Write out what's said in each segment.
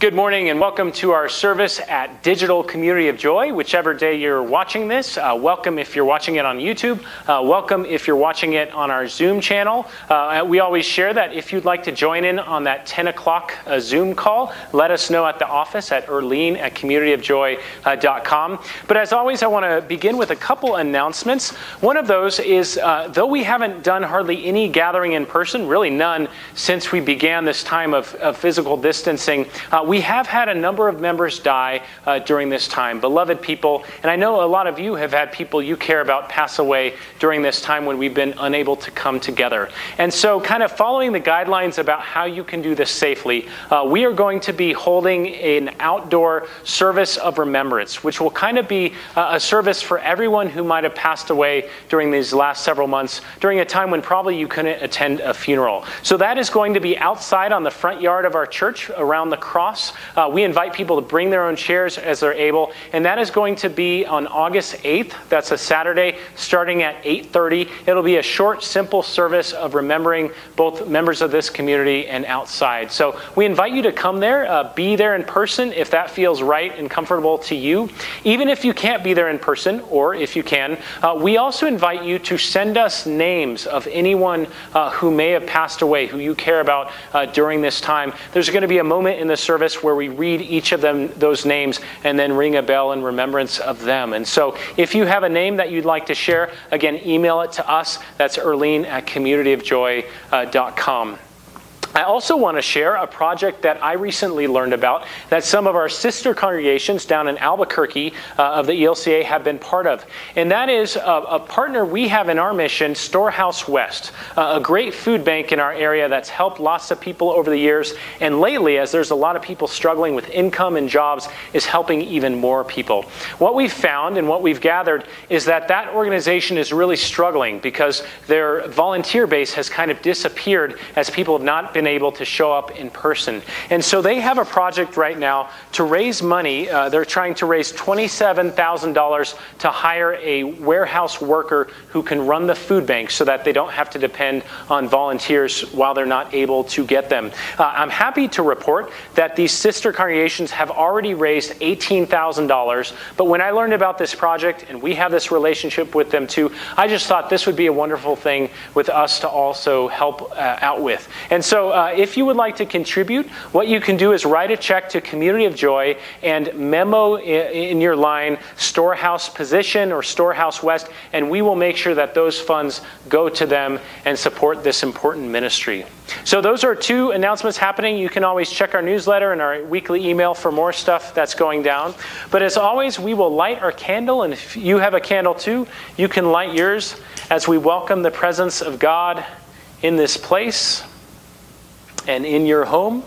Good morning and welcome to our service at Digital Community of Joy, whichever day you're watching this. Uh, welcome if you're watching it on YouTube. Uh, welcome if you're watching it on our Zoom channel. Uh, we always share that if you'd like to join in on that 10 o'clock uh, Zoom call, let us know at the office at Erlene at communityofjoy.com. But as always, I want to begin with a couple announcements. One of those is uh, though we haven't done hardly any gathering in person, really none since we began this time of, of physical distancing, uh, we have had a number of members die uh, during this time, beloved people. And I know a lot of you have had people you care about pass away during this time when we've been unable to come together. And so, kind of following the guidelines about how you can do this safely, uh, we are going to be holding an outdoor service of remembrance, which will kind of be uh, a service for everyone who might have passed away during these last several months, during a time when probably you couldn't attend a funeral. So, that is going to be outside on the front yard of our church around the cross. Uh, we invite people to bring their own chairs as they're able, and that is going to be on August 8th. That's a Saturday, starting at 8:30. It'll be a short, simple service of remembering both members of this community and outside. So we invite you to come there, uh, be there in person if that feels right and comfortable to you. Even if you can't be there in person, or if you can, uh, we also invite you to send us names of anyone uh, who may have passed away, who you care about uh, during this time. There's going to be a moment in the service service where we read each of them those names and then ring a bell in remembrance of them. And so if you have a name that you'd like to share, again, email it to us. That's Erlene at communityofjoy.com. Uh, I also want to share a project that I recently learned about that some of our sister congregations down in Albuquerque uh, of the ELCA have been part of. And that is a, a partner we have in our mission, Storehouse West, uh, a great food bank in our area that's helped lots of people over the years. And lately, as there's a lot of people struggling with income and jobs, is helping even more people. What we've found and what we've gathered is that that organization is really struggling because their volunteer base has kind of disappeared as people have not been been able to show up in person. And so they have a project right now to raise money. Uh, they're trying to raise $27,000 to hire a warehouse worker who can run the food bank so that they don't have to depend on volunteers while they're not able to get them. Uh, I'm happy to report that these sister congregations have already raised $18,000. But when I learned about this project and we have this relationship with them too, I just thought this would be a wonderful thing with us to also help uh, out with. And so uh, if you would like to contribute, what you can do is write a check to Community of Joy and memo in your line Storehouse Position or Storehouse West, and we will make sure that those funds go to them and support this important ministry. So, those are two announcements happening. You can always check our newsletter and our weekly email for more stuff that's going down. But as always, we will light our candle, and if you have a candle too, you can light yours as we welcome the presence of God in this place and in your home.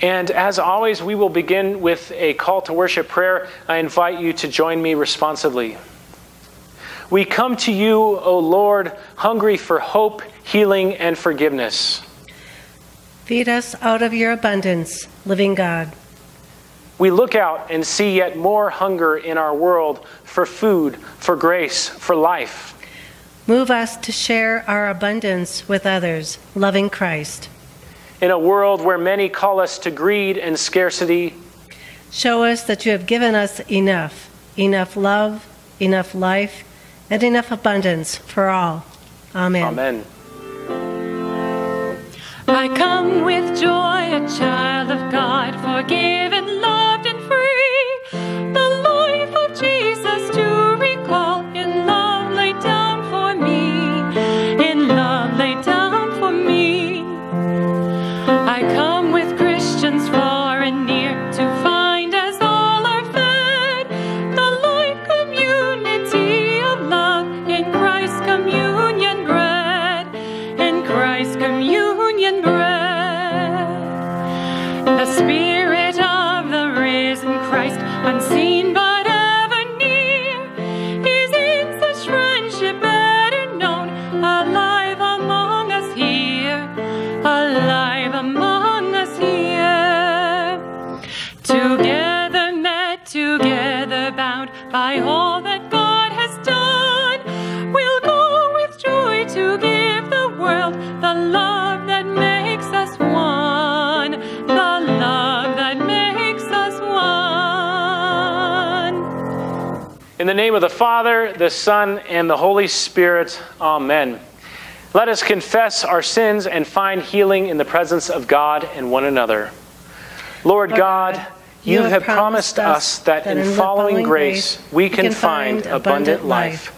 And as always, we will begin with a call to worship prayer. I invite you to join me responsively. We come to you, O Lord, hungry for hope, healing, and forgiveness. Feed us out of your abundance, living God. We look out and see yet more hunger in our world for food, for grace, for life. Move us to share our abundance with others, loving Christ in a world where many call us to greed and scarcity. Show us that you have given us enough, enough love, enough life, and enough abundance for all. Amen. Amen. I come with joy, a child of God, forgiven, Spirit of the risen Christ, unseen the name of the Father, the Son, and the Holy Spirit, Amen. Let us confess our sins and find healing in the presence of God and one another. Lord God, you have promised us that in following grace we can find abundant life.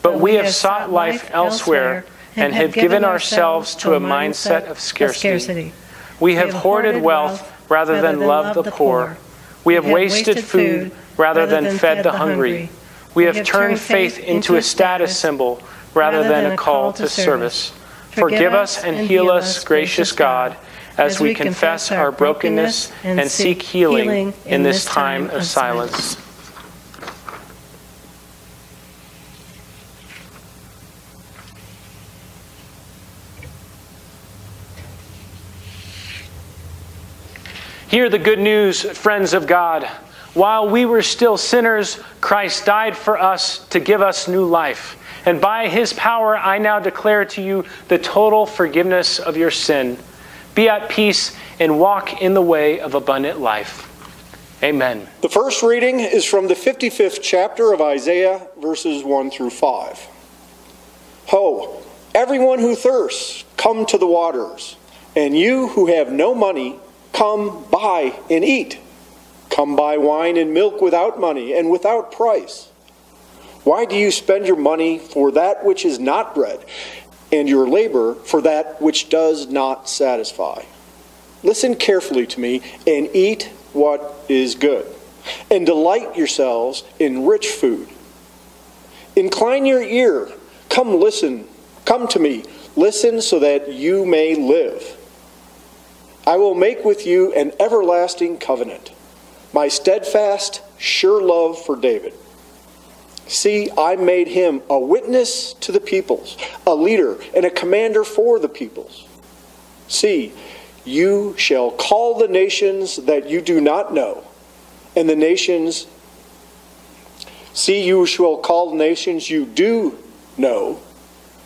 But we have sought life elsewhere and have given ourselves to a mindset of scarcity. We have hoarded wealth rather than loved the poor. We have wasted food rather than fed the hungry. We have turned faith into a status symbol rather than a call to service. Forgive us and heal us, gracious God, as we confess our brokenness and seek healing in this time of silence. Hear the good news, friends of God. While we were still sinners, Christ died for us to give us new life. And by his power, I now declare to you the total forgiveness of your sin. Be at peace and walk in the way of abundant life. Amen. The first reading is from the 55th chapter of Isaiah, verses 1 through 5. Ho, everyone who thirsts, come to the waters, and you who have no money, come buy and eat. Come buy wine and milk without money and without price. Why do you spend your money for that which is not bread, and your labor for that which does not satisfy? Listen carefully to me and eat what is good, and delight yourselves in rich food. Incline your ear, come listen, come to me, listen so that you may live. I will make with you an everlasting covenant my steadfast, sure love for David. See, I made him a witness to the peoples, a leader and a commander for the peoples. See, you shall call the nations that you do not know, and the nations, see, you shall call the nations you do know,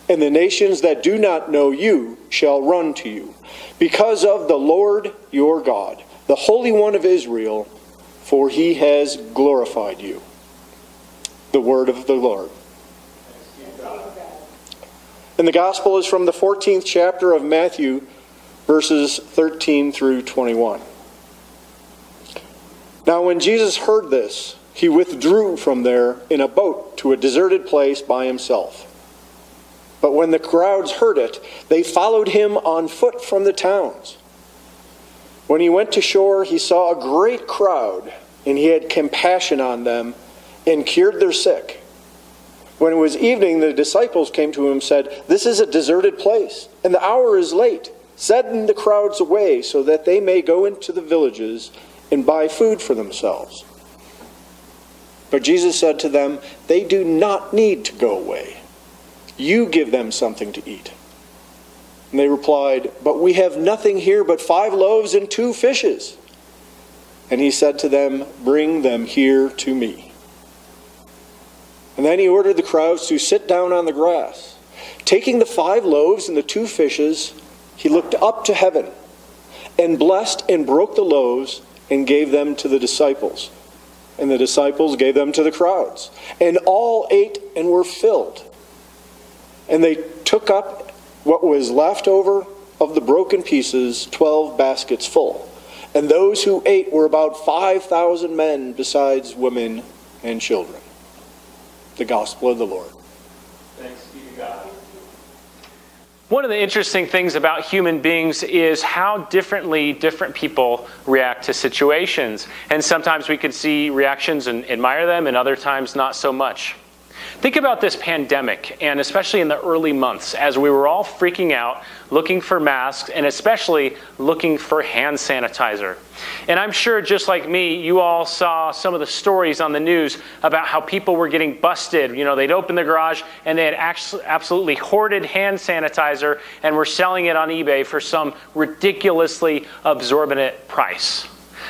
and the nations that do not know you shall run to you, because of the Lord your God, the Holy One of Israel for he has glorified you. The word of the Lord. And the gospel is from the 14th chapter of Matthew, verses 13 through 21. Now, when Jesus heard this, he withdrew from there in a boat to a deserted place by himself. But when the crowds heard it, they followed him on foot from the towns. When he went to shore, he saw a great crowd, and he had compassion on them and cured their sick. When it was evening, the disciples came to him and said, This is a deserted place, and the hour is late. Send the crowds away so that they may go into the villages and buy food for themselves. But Jesus said to them, They do not need to go away. You give them something to eat. And they replied, But we have nothing here but five loaves and two fishes. And he said to them, Bring them here to me. And then he ordered the crowds to sit down on the grass. Taking the five loaves and the two fishes, he looked up to heaven and blessed and broke the loaves and gave them to the disciples. And the disciples gave them to the crowds. And all ate and were filled. And they took up what was left over of the broken pieces, 12 baskets full. And those who ate were about 5,000 men, besides women and children. The gospel of the Lord. Thanks be to God. One of the interesting things about human beings is how differently different people react to situations. And sometimes we can see reactions and admire them, and other times not so much. Think about this pandemic, and especially in the early months, as we were all freaking out, looking for masks, and especially looking for hand sanitizer. And I'm sure, just like me, you all saw some of the stories on the news about how people were getting busted. You know, they'd open the garage and they had absolutely hoarded hand sanitizer and were selling it on eBay for some ridiculously absorbent price.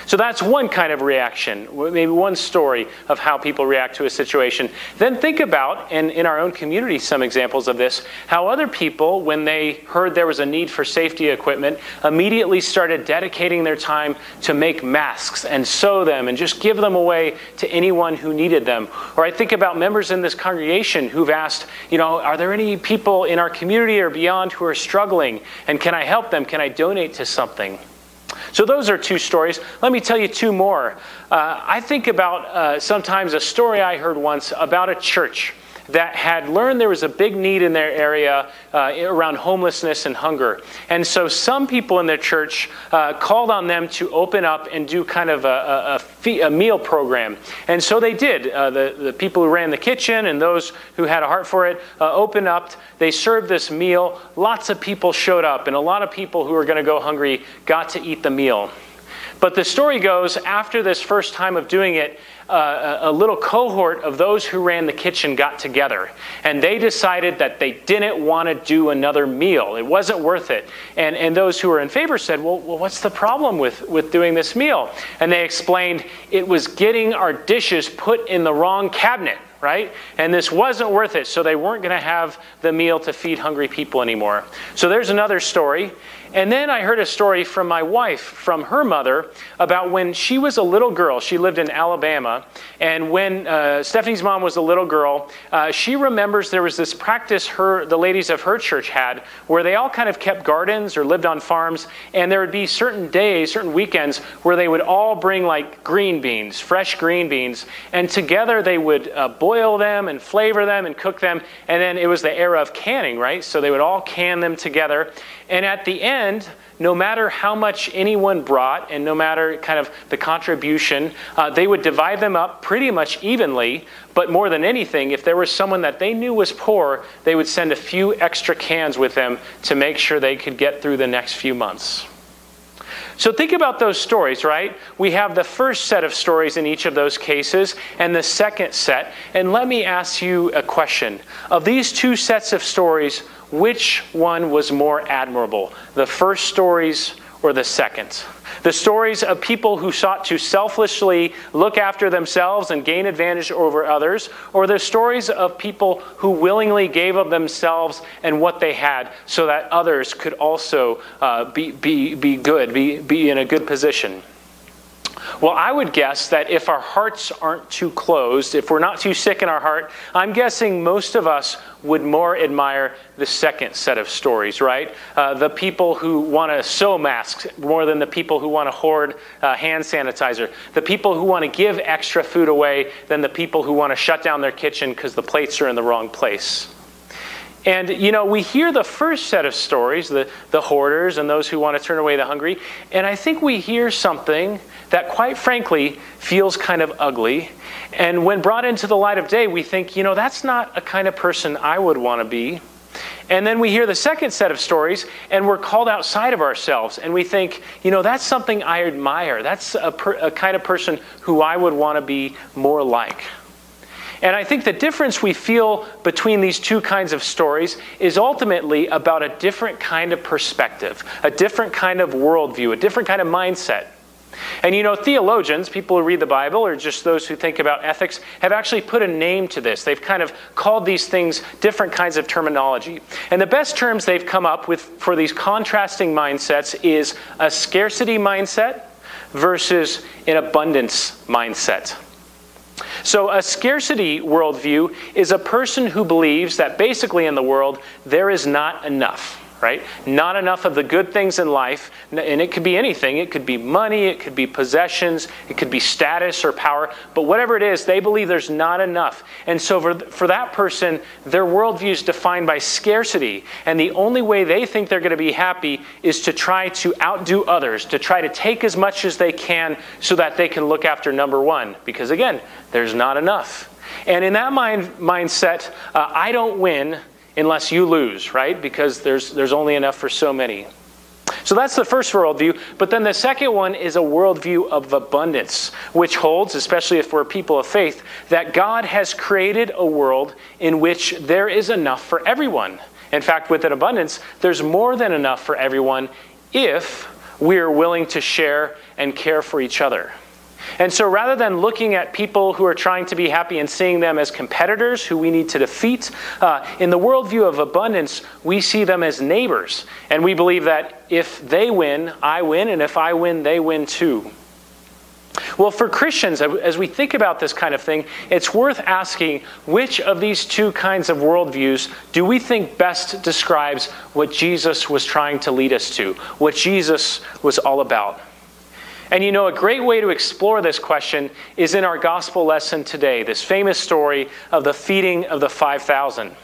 So that's one kind of reaction, maybe one story of how people react to a situation. Then think about, and in our own community, some examples of this, how other people, when they heard there was a need for safety equipment, immediately started dedicating their time to make masks and sew them and just give them away to anyone who needed them. Or I think about members in this congregation who've asked, you know, are there any people in our community or beyond who are struggling? And can I help them? Can I donate to something? So, those are two stories. Let me tell you two more. Uh, I think about uh, sometimes a story I heard once about a church that had learned there was a big need in their area uh, around homelessness and hunger. And so some people in their church uh, called on them to open up and do kind of a, a, a, fee, a meal program. And so they did. Uh, the, the people who ran the kitchen and those who had a heart for it uh, opened up. They served this meal. Lots of people showed up, and a lot of people who were going to go hungry got to eat the meal. But the story goes after this first time of doing it, uh, a little cohort of those who ran the kitchen got together and they decided that they didn't want to do another meal. It wasn't worth it. And, and those who were in favor said, well, well, what's the problem with, with doing this meal? And they explained it was getting our dishes put in the wrong cabinet right? And this wasn't worth it, so they weren't going to have the meal to feed hungry people anymore. So there's another story. And then I heard a story from my wife, from her mother, about when she was a little girl. She lived in Alabama. And when uh, Stephanie's mom was a little girl, uh, she remembers there was this practice her, the ladies of her church had where they all kind of kept gardens or lived on farms. And there would be certain days, certain weekends, where they would all bring like green beans, fresh green beans. And together they would uh, boil them and flavor them and cook them. And then it was the era of canning, right? So they would all can them together. And at the end, no matter how much anyone brought and no matter kind of the contribution, uh, they would divide them up pretty much evenly. But more than anything, if there was someone that they knew was poor, they would send a few extra cans with them to make sure they could get through the next few months. So think about those stories, right? We have the first set of stories in each of those cases and the second set. And let me ask you a question. Of these two sets of stories, which one was more admirable, the first stories or the second? The stories of people who sought to selflessly look after themselves and gain advantage over others, or the stories of people who willingly gave of themselves and what they had so that others could also uh, be, be, be good, be, be in a good position. Well, I would guess that if our hearts aren't too closed, if we're not too sick in our heart, I'm guessing most of us would more admire the second set of stories, right? Uh, the people who want to sew masks more than the people who want to hoard uh, hand sanitizer. The people who want to give extra food away than the people who want to shut down their kitchen because the plates are in the wrong place. And, you know, we hear the first set of stories, the, the hoarders and those who want to turn away the hungry, and I think we hear something that, quite frankly, feels kind of ugly. And when brought into the light of day, we think, you know, that's not a kind of person I would want to be. And then we hear the second set of stories, and we're called outside of ourselves, and we think, you know, that's something I admire. That's a, per, a kind of person who I would want to be more like. And I think the difference we feel between these two kinds of stories is ultimately about a different kind of perspective, a different kind of worldview, a different kind of mindset. And you know, theologians, people who read the Bible, or just those who think about ethics, have actually put a name to this. They've kind of called these things different kinds of terminology. And the best terms they've come up with for these contrasting mindsets is a scarcity mindset versus an abundance mindset. So, a scarcity worldview is a person who believes that basically in the world there is not enough right? Not enough of the good things in life, and it could be anything. It could be money, it could be possessions, it could be status or power, but whatever it is, they believe there's not enough. And so for, for that person, their worldview is defined by scarcity, and the only way they think they're going to be happy is to try to outdo others, to try to take as much as they can so that they can look after number one, because again, there's not enough. And in that mind, mindset, uh, I don't win unless you lose, right? Because there's, there's only enough for so many. So that's the first worldview. But then the second one is a worldview of abundance, which holds, especially if we're people of faith, that God has created a world in which there is enough for everyone. In fact, with an abundance, there's more than enough for everyone if we're willing to share and care for each other. And so rather than looking at people who are trying to be happy and seeing them as competitors who we need to defeat, uh, in the worldview of abundance, we see them as neighbors. And we believe that if they win, I win, and if I win, they win too. Well, for Christians, as we think about this kind of thing, it's worth asking which of these two kinds of worldviews do we think best describes what Jesus was trying to lead us to, what Jesus was all about? And you know, a great way to explore this question is in our gospel lesson today, this famous story of the feeding of the 5,000.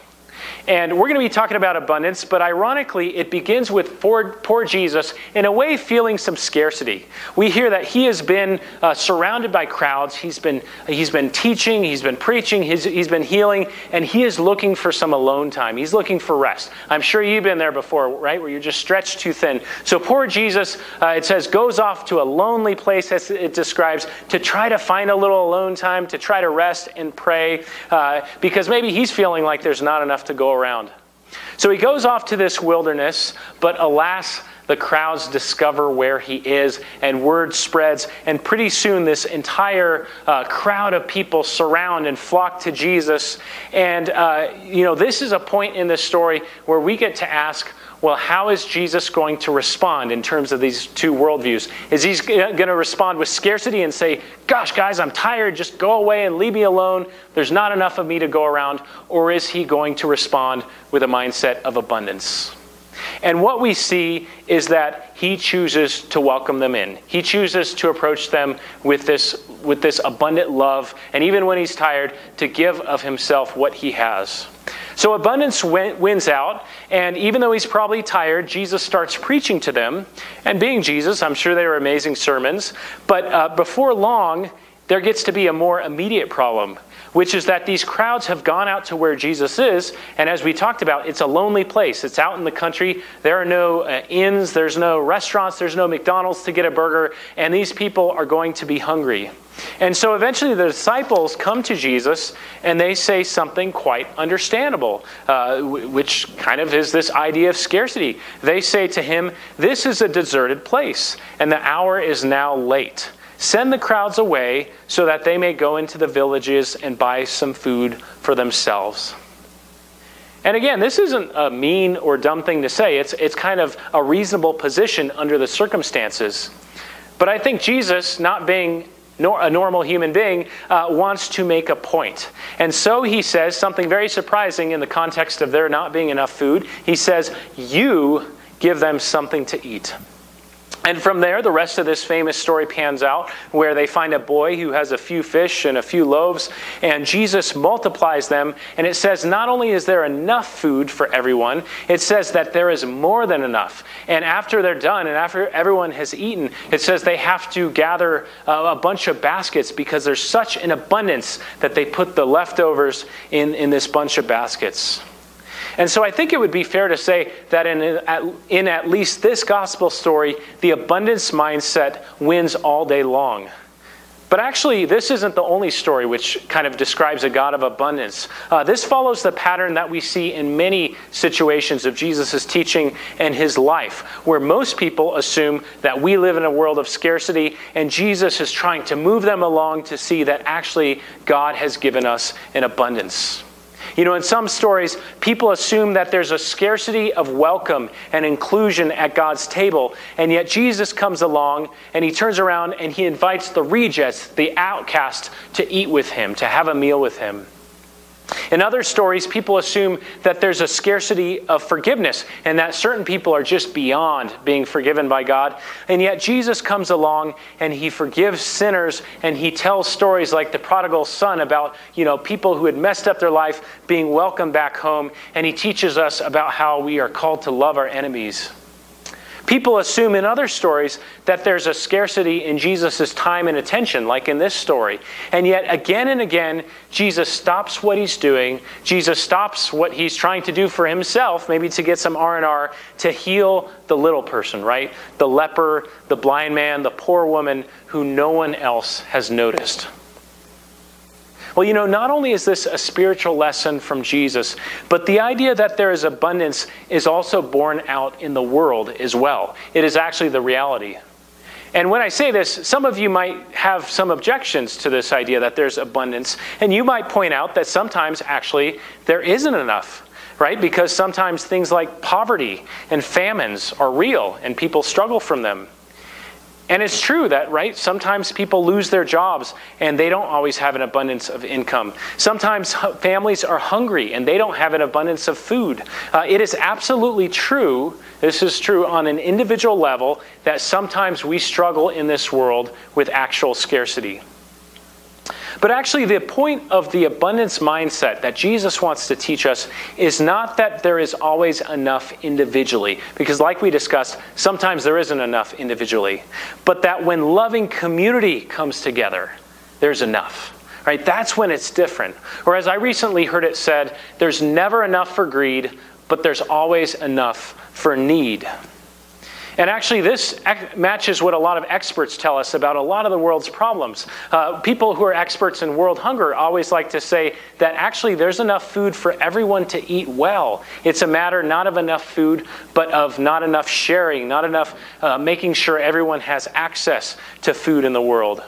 And we're going to be talking about abundance, but ironically, it begins with poor, poor Jesus, in a way, feeling some scarcity. We hear that he has been uh, surrounded by crowds. He's been, he's been teaching, he's been preaching, he's, he's been healing, and he is looking for some alone time. He's looking for rest. I'm sure you've been there before, right? Where you're just stretched too thin. So poor Jesus, uh, it says, goes off to a lonely place, as it describes, to try to find a little alone time, to try to rest and pray, uh, because maybe he's feeling like there's not enough to go around. So he goes off to this wilderness, but alas, the crowds discover where he is, and word spreads. And pretty soon, this entire uh, crowd of people surround and flock to Jesus. And, uh, you know, this is a point in this story where we get to ask, well, how is Jesus going to respond in terms of these two worldviews? Is he going to respond with scarcity and say, Gosh, guys, I'm tired, just go away and leave me alone? There's not enough of me to go around. Or is he going to respond with a mindset of abundance? And what we see is that he chooses to welcome them in. He chooses to approach them with this, with this abundant love, and even when he's tired, to give of himself what he has. So abundance wins out, and even though he's probably tired, Jesus starts preaching to them. And being Jesus, I'm sure they were amazing sermons. But uh, before long, there gets to be a more immediate problem, which is that these crowds have gone out to where Jesus is. And as we talked about, it's a lonely place. It's out in the country. There are no uh, inns, there's no restaurants, there's no McDonald's to get a burger, and these people are going to be hungry. And so eventually the disciples come to Jesus and they say something quite understandable, uh, which kind of is this idea of scarcity. They say to him, This is a deserted place, and the hour is now late. Send the crowds away so that they may go into the villages and buy some food for themselves. And again, this isn't a mean or dumb thing to say. It's, it's kind of a reasonable position under the circumstances. But I think Jesus, not being nor a normal human being, uh, wants to make a point. And so he says something very surprising in the context of there not being enough food. He says, You give them something to eat. And from there, the rest of this famous story pans out where they find a boy who has a few fish and a few loaves, and Jesus multiplies them. And it says, not only is there enough food for everyone, it says that there is more than enough. And after they're done and after everyone has eaten, it says they have to gather uh, a bunch of baskets because there's such an abundance that they put the leftovers in, in this bunch of baskets. And so I think it would be fair to say that in at, in at least this gospel story, the abundance mindset wins all day long. But actually, this isn't the only story which kind of describes a God of abundance. Uh, this follows the pattern that we see in many situations of Jesus' teaching and his life, where most people assume that we live in a world of scarcity, and Jesus is trying to move them along to see that actually God has given us an abundance. You know, in some stories, people assume that there's a scarcity of welcome and inclusion at God's table, and yet Jesus comes along and he turns around and he invites the rejects, the outcast, to eat with him, to have a meal with him. In other stories, people assume that there's a scarcity of forgiveness and that certain people are just beyond being forgiven by God. And yet Jesus comes along and he forgives sinners and he tells stories like the prodigal son about, you know, people who had messed up their life being welcomed back home and he teaches us about how we are called to love our enemies. People assume in other stories that there's a scarcity in Jesus' time and attention, like in this story. And yet, again and again, Jesus stops what he's doing. Jesus stops what he's trying to do for himself, maybe to get some R&R, to heal the little person, right? The leper, the blind man, the poor woman who no one else has noticed. Well, you know, not only is this a spiritual lesson from Jesus, but the idea that there is abundance is also borne out in the world as well. It is actually the reality. And when I say this, some of you might have some objections to this idea that there's abundance. And you might point out that sometimes actually there isn't enough, right? Because sometimes things like poverty and famines are real and people struggle from them. And it's true that, right, sometimes people lose their jobs and they don't always have an abundance of income. Sometimes families are hungry and they don't have an abundance of food. Uh, it is absolutely true, this is true on an individual level, that sometimes we struggle in this world with actual scarcity. But actually, the point of the abundance mindset that Jesus wants to teach us is not that there is always enough individually, because, like we discussed, sometimes there isn't enough individually, but that when loving community comes together, there's enough. Right? That's when it's different. Or as I recently heard it said, there's never enough for greed, but there's always enough for need. And actually, this matches what a lot of experts tell us about a lot of the world's problems. Uh, people who are experts in world hunger always like to say that actually there's enough food for everyone to eat well. It's a matter not of enough food, but of not enough sharing, not enough uh, making sure everyone has access to food in the world.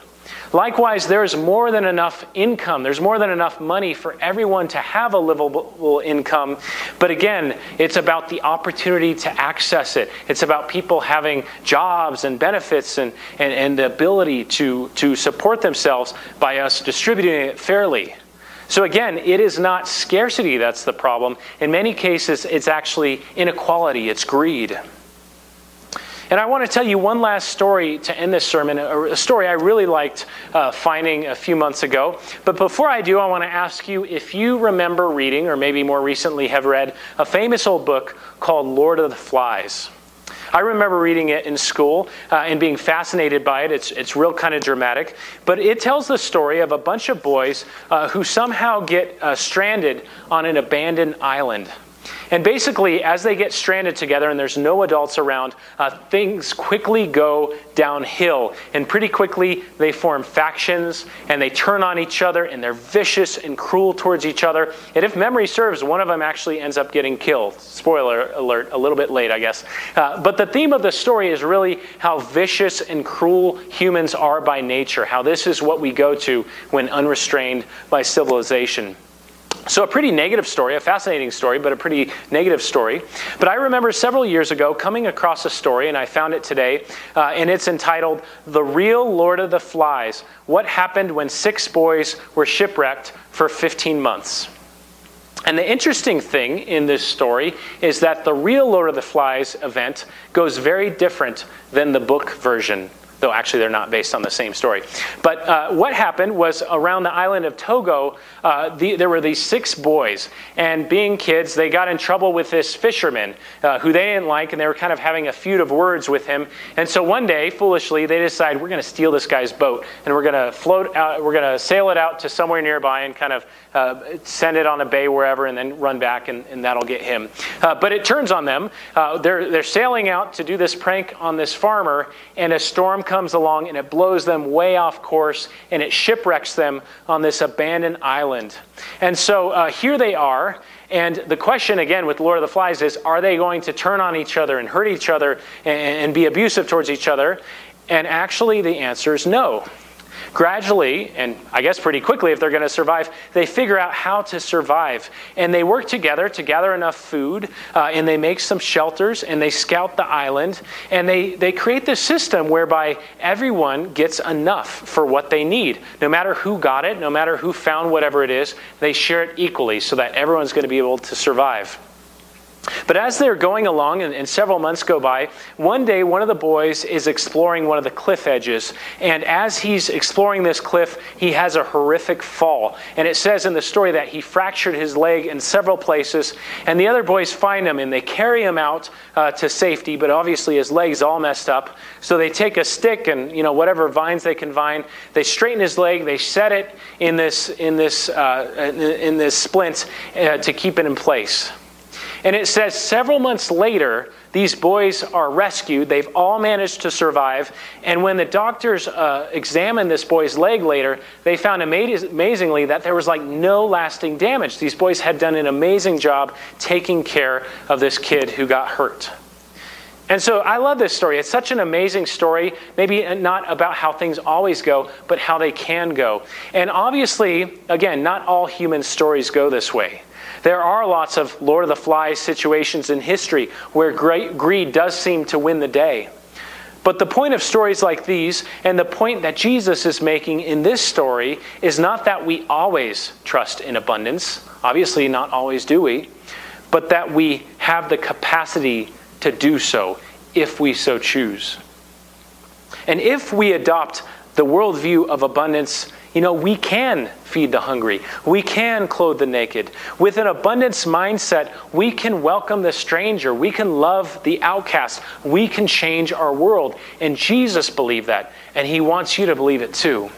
Likewise, there is more than enough income. There's more than enough money for everyone to have a livable income. But again, it's about the opportunity to access it. It's about people having jobs and benefits and, and, and the ability to, to support themselves by us distributing it fairly. So again, it is not scarcity that's the problem. In many cases, it's actually inequality, it's greed. And I want to tell you one last story to end this sermon, a story I really liked uh, finding a few months ago. But before I do, I want to ask you if you remember reading, or maybe more recently have read, a famous old book called Lord of the Flies. I remember reading it in school uh, and being fascinated by it. It's, it's real kind of dramatic. But it tells the story of a bunch of boys uh, who somehow get uh, stranded on an abandoned island. And basically, as they get stranded together and there's no adults around, uh, things quickly go downhill. And pretty quickly, they form factions and they turn on each other and they're vicious and cruel towards each other. And if memory serves, one of them actually ends up getting killed. Spoiler alert, a little bit late, I guess. Uh, but the theme of the story is really how vicious and cruel humans are by nature, how this is what we go to when unrestrained by civilization. So, a pretty negative story, a fascinating story, but a pretty negative story. But I remember several years ago coming across a story, and I found it today, uh, and it's entitled The Real Lord of the Flies What Happened When Six Boys Were Shipwrecked for 15 Months. And the interesting thing in this story is that the real Lord of the Flies event goes very different than the book version though actually they're not based on the same story. But uh, what happened was around the island of Tonga, uh, the, there were these six boys, and being kids, they got in trouble with this fisherman uh, who they didn't like, and they were kind of having a feud of words with him. And so one day, foolishly, they decide we're going to steal this guy's boat, and we're going to float out, we're going to sail it out to somewhere nearby and kind of uh, send it on a bay wherever, and then run back, and, and that'll get him. Uh, but it turns on them. Uh, they're, they're sailing out to do this prank on this farmer, and a storm comes along and it blows them way off course, and it shipwrecks them on this abandoned island. And so uh, here they are. And the question again with Lord of the Flies is are they going to turn on each other and hurt each other and, and be abusive towards each other? And actually, the answer is no gradually, and I guess pretty quickly if they're going to survive, they figure out how to survive. And they work together to gather enough food, uh, and they make some shelters, and they scout the island, and they, they create this system whereby everyone gets enough for what they need. No matter who got it, no matter who found whatever it is, they share it equally so that everyone's going to be able to survive. But as they're going along, and, and, several months go by, one day one of the boys is exploring one of the cliff edges. And as he's exploring this cliff, he has a horrific fall. And it says in the story that he fractured his leg in several places. And the other boys find him and they carry him out uh, to safety, but obviously his leg's all messed up. So they take a stick and, you know, whatever vines they can find, they straighten his leg, they set it in this, in this, uh, in, in this splint uh, to keep it in place. And it says several months later, these boys are rescued. They've all managed to survive. And when the doctors uh, examined this boy's leg later, they found amaz- amazingly that there was like no lasting damage. These boys had done an amazing job taking care of this kid who got hurt. And so I love this story. It's such an amazing story, maybe not about how things always go, but how they can go. And obviously, again, not all human stories go this way. There are lots of Lord of the Flies situations in history where great greed does seem to win the day. But the point of stories like these, and the point that Jesus is making in this story, is not that we always trust in abundance. Obviously, not always do we. But that we have the capacity to do so if we so choose. And if we adopt the worldview of abundance, you know, we can feed the hungry. We can clothe the naked. With an abundance mindset, we can welcome the stranger. We can love the outcast. We can change our world. And Jesus believed that, and he wants you to believe it too.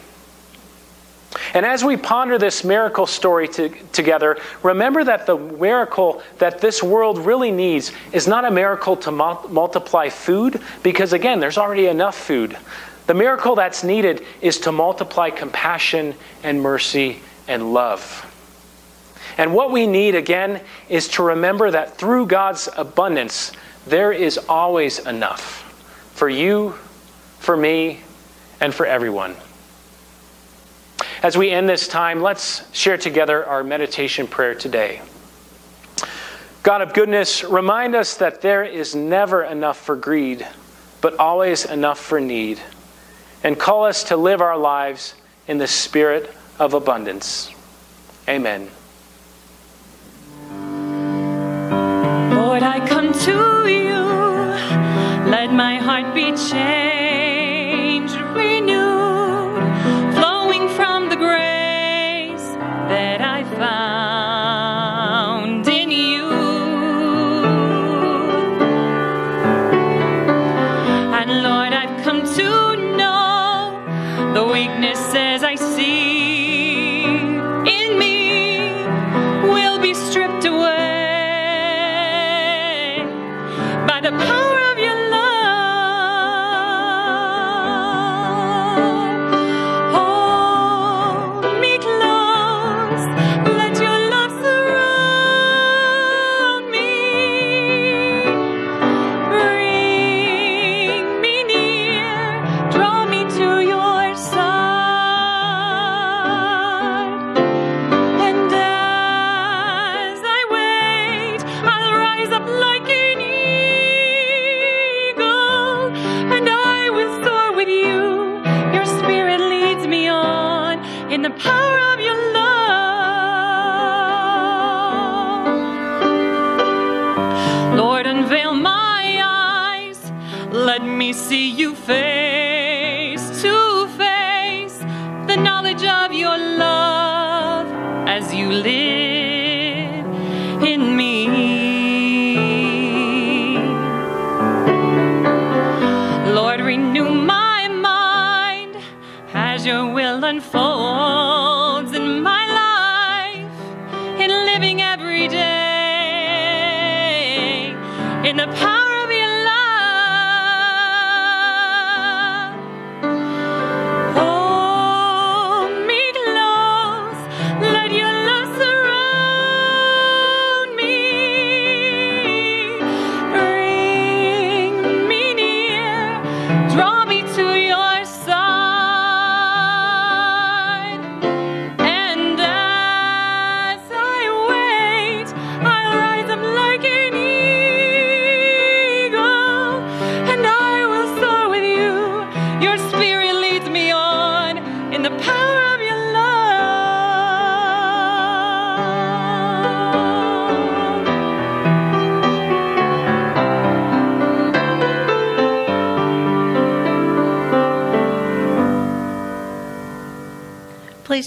And as we ponder this miracle story to, together, remember that the miracle that this world really needs is not a miracle to mul- multiply food, because again, there's already enough food. The miracle that's needed is to multiply compassion and mercy and love. And what we need, again, is to remember that through God's abundance, there is always enough for you, for me, and for everyone. As we end this time, let's share together our meditation prayer today. God of goodness, remind us that there is never enough for greed, but always enough for need, and call us to live our lives in the spirit of abundance. Amen. Lord, I come to you. Let my heart be changed,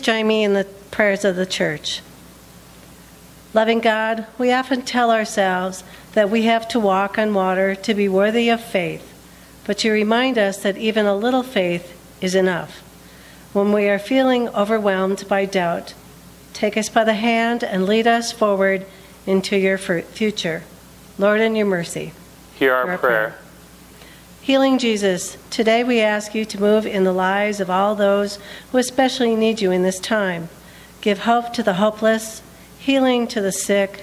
join me in the prayers of the church. Loving God, we often tell ourselves that we have to walk on water to be worthy of faith, but you remind us that even a little faith is enough. When we are feeling overwhelmed by doubt, take us by the hand and lead us forward into your future. Lord, in your mercy. Hear our Hear our prayer. Healing Jesus, today we ask you to move in the lives of all those who especially need you in this time. Give hope to the hopeless, healing to the sick,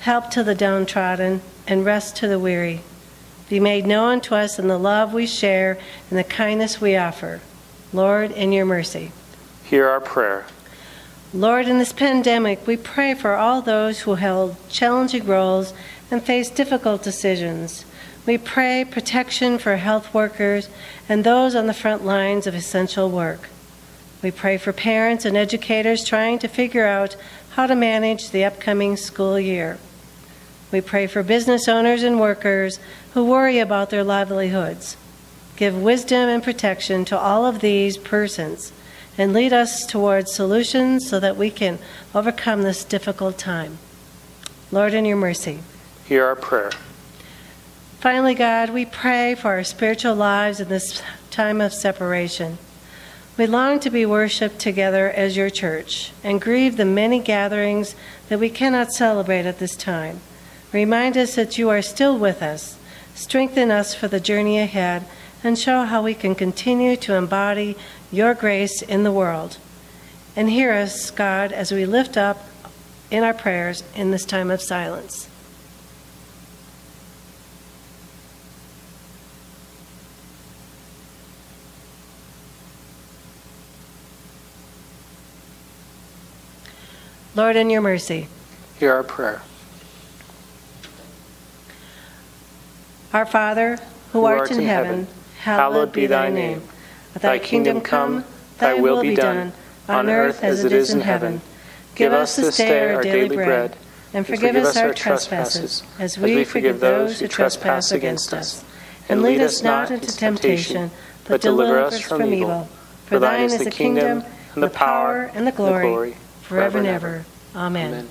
help to the downtrodden, and rest to the weary. Be made known to us in the love we share and the kindness we offer. Lord, in your mercy. Hear our prayer. Lord, in this pandemic, we pray for all those who held challenging roles and faced difficult decisions. We pray protection for health workers and those on the front lines of essential work. We pray for parents and educators trying to figure out how to manage the upcoming school year. We pray for business owners and workers who worry about their livelihoods. Give wisdom and protection to all of these persons and lead us towards solutions so that we can overcome this difficult time. Lord, in your mercy. Hear our prayer. Finally, God, we pray for our spiritual lives in this time of separation. We long to be worshiped together as your church and grieve the many gatherings that we cannot celebrate at this time. Remind us that you are still with us. Strengthen us for the journey ahead and show how we can continue to embody your grace in the world. And hear us, God, as we lift up in our prayers in this time of silence. Lord, in your mercy. Hear our prayer. Our Father, who, art, in heaven, hallowed be thy name. Thy kingdom come, thy will be done, on earth as it is in heaven. Give us this day our daily bread, and forgive us our trespasses, as we forgive those who trespass against us. And lead us not into temptation, but deliver us from evil. For thine is the kingdom, and the power, and the glory, forever and ever. Amen. Amen.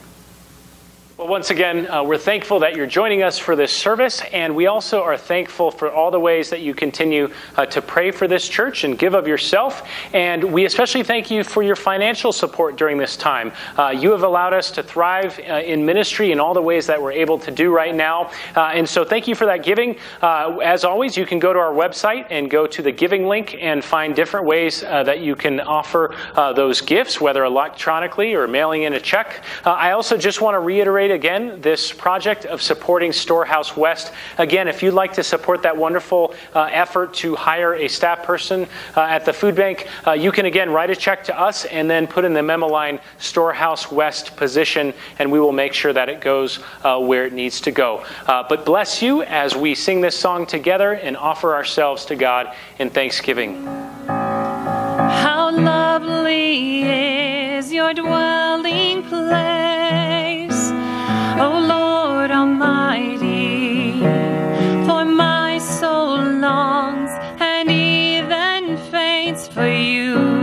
Well, once again, uh, we're thankful that you're joining us for this service, and we also are thankful for all the ways that you continue uh, to pray for this church and give of yourself. And we especially thank you for your financial support during this time. Uh, you have allowed us to thrive uh, in ministry in all the ways that we're able to do right now. Uh, and so, thank you for that giving. Uh, as always, you can go to our website and go to the giving link and find different ways that you can offer those gifts, whether electronically or mailing in a check. I also just want to reiterate again this project of supporting Storehouse West. Again, if you'd like to support that wonderful uh, effort to hire a staff person uh, at the food bank, uh, you can again write a check to us and then put in the memo line Storehouse West position, and we will make sure that it goes uh, where it needs to go. Uh, but bless you as we sing this song together and offer ourselves to God in thanksgiving. How lovely is your dwelling place, O Lord Almighty. For my soul longs and even faints for you.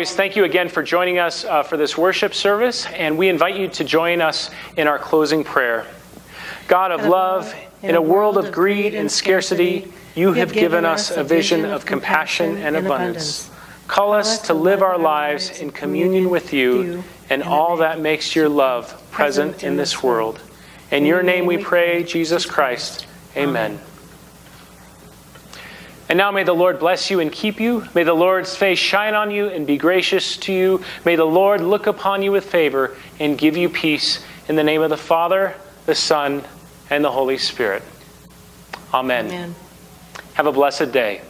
Always, thank you again for joining us uh, for this worship service, and we invite you to join us in our closing prayer. God of love, in a world of greed and scarcity, you have given us a vision of compassion and abundance. Call us to live our lives in communion with you and all that makes your love present in this world. In your name we pray, Jesus Christ. Amen. And now may the Lord bless you and keep you. May the Lord's face shine on you and be gracious to you. May the Lord look upon you with favor and give you peace. In the name of the Father, the Son, and the Holy Spirit. Amen. Amen. Have a blessed day.